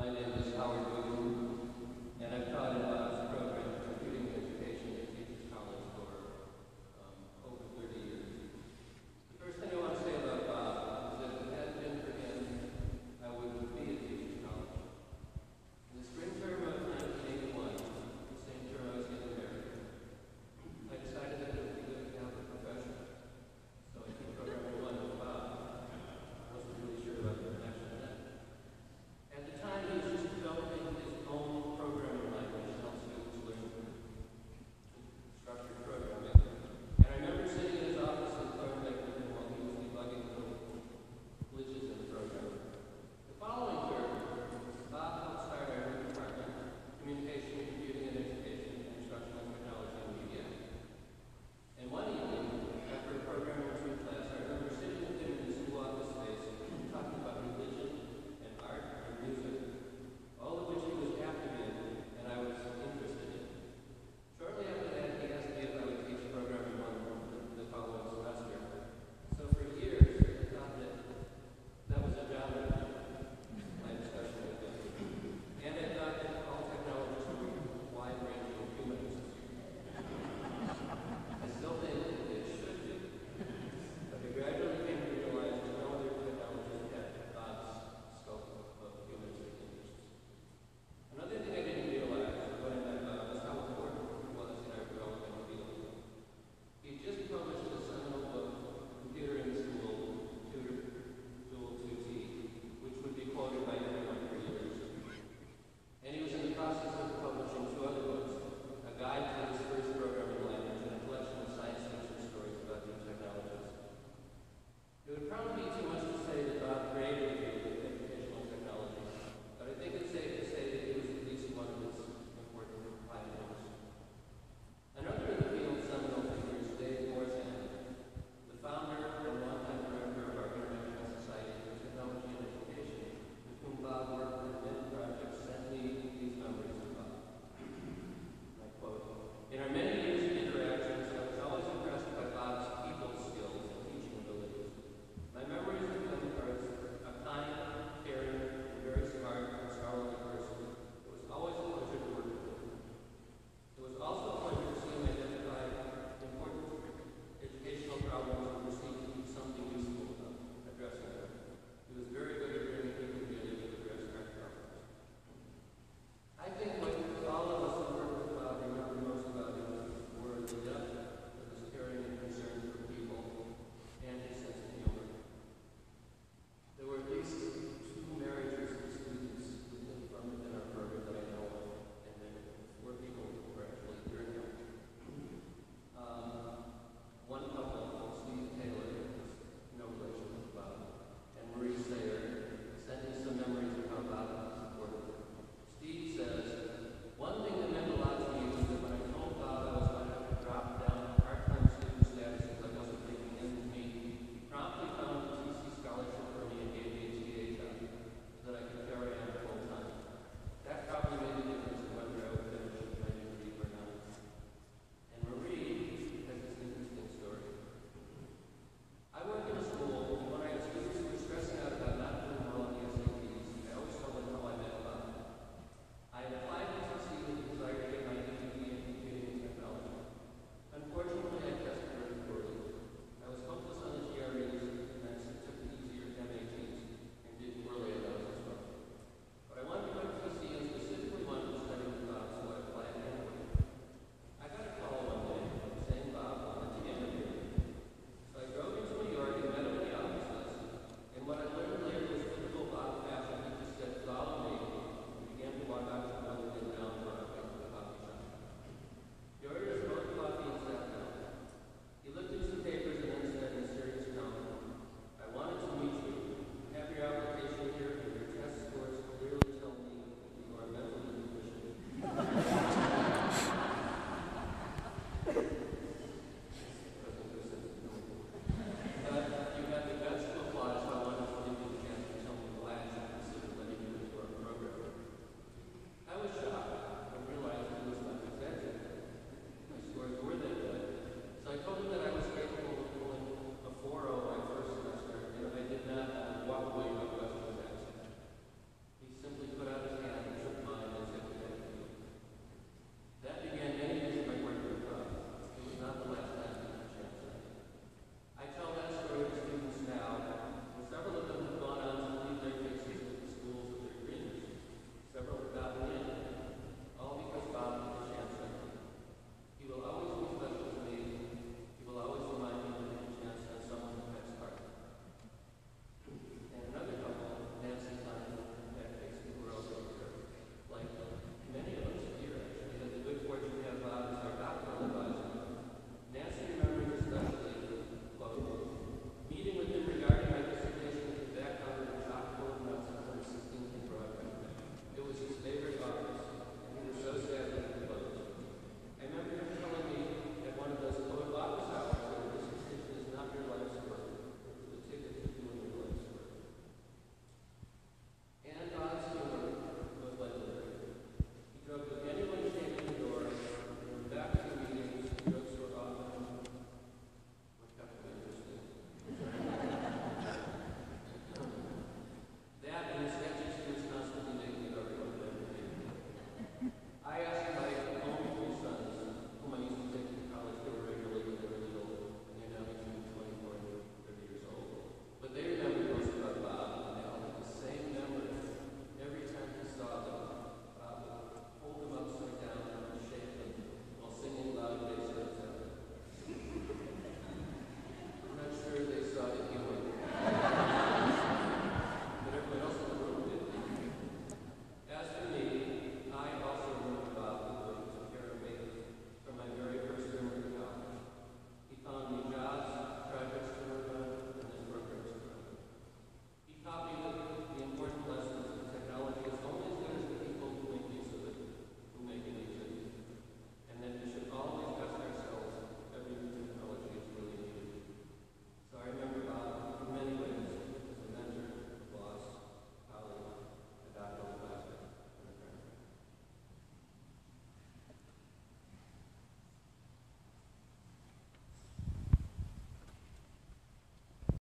My name is Howard.